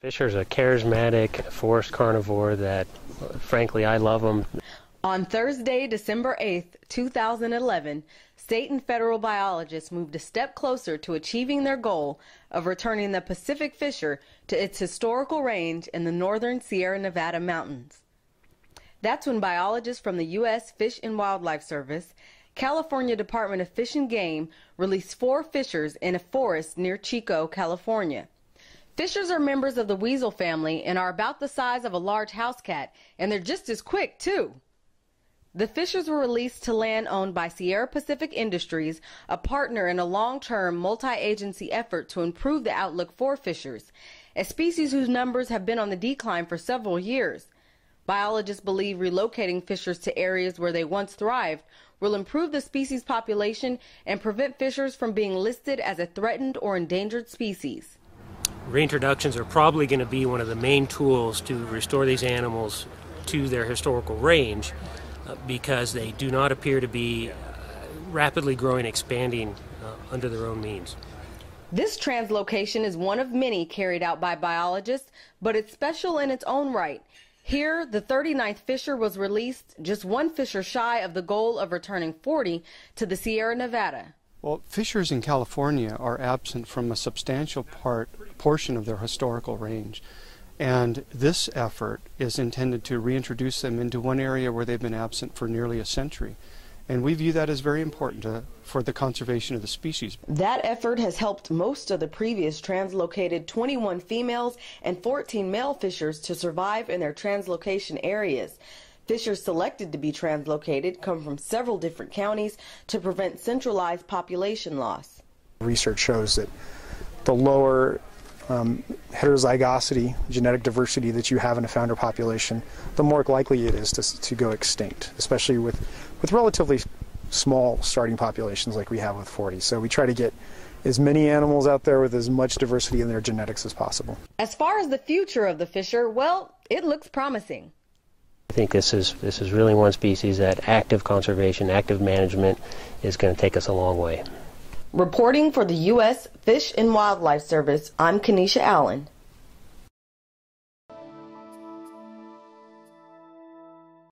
Fisher's a charismatic forest carnivore that, frankly, I love them. On Thursday, December 8th, 2011, state and federal biologists moved a step closer to achieving their goal of returning the Pacific fisher to its historical range in the northern Sierra Nevada mountains. That's when biologists from the U.S. Fish and Wildlife Service, California Department of Fish and Game released four fishers in a forest near Chico, California. Fishers are members of the weasel family and are about the size of a large house cat, and they're just as quick, too. The fishers were released to land owned by Sierra Pacific Industries, a partner in a long-term multi-agency effort to improve the outlook for fishers, a species whose numbers have been on the decline for several years. Biologists believe relocating fishers to areas where they once thrived will improve the species population and prevent fishers from being listed as a threatened or endangered species. Reintroductions are probably going to be one of the main tools to restore these animals to their historical range uh, because they do not appear to be uh, rapidly growing, expanding uh, under their own means. This translocation is one of many carried out by biologists, but it's special in its own right. Here, the 39th Fisher was released just one Fisher shy of the goal of returning 40 to the Sierra Nevada. Well, fishers in California are absent from a substantial part portion of their historical range. And this effort is intended to reintroduce them into one area where they've been absent for nearly a century. And we view that as very important to, for the conservation of the species. That effort has helped most of the previous translocated 21 females and 14 male fishers to survive in their translocation areas. Fishers selected to be translocated come from several different counties to prevent centralized population loss. Research shows that the lower um, heterozygosity, genetic diversity that you have in a founder population, the more likely it is to, to go extinct, especially with, with relatively small starting populations like we have with 40. So we try to get as many animals out there with as much diversity in their genetics as possible. As far as the future of the fisher, well, it looks promising. I think this is this is really one species that active conservation, active management is going to take us a long way. Reporting for the U.S. Fish and Wildlife Service, I'm Kenesha Allen.